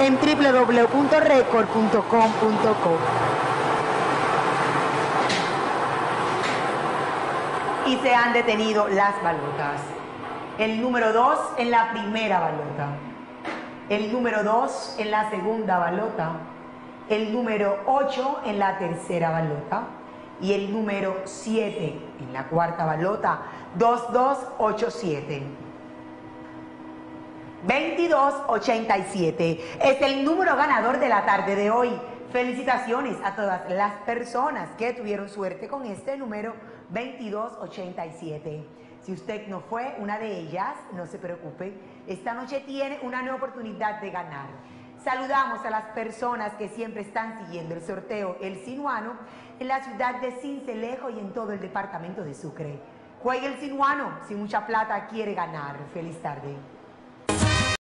en www.record.com.co. Y se han detenido las balotas. El número 2 en la primera balota. El número 2 en la segunda balota. El número 8 en la tercera balota. Y el número 7 en la cuarta balota. 2287. 2287 es el número ganador de la tarde de hoy. Felicitaciones a todas las personas que tuvieron suerte con este número 2287. Si usted no fue una de ellas, no se preocupe. Esta noche tiene una nueva oportunidad de ganar. Saludamos a las personas que siempre están siguiendo el sorteo El Sinuano en la ciudad de Cincelejo y en todo el departamento de Sucre. Juegue el Sinuano, si mucha plata quiere ganar. Feliz tarde.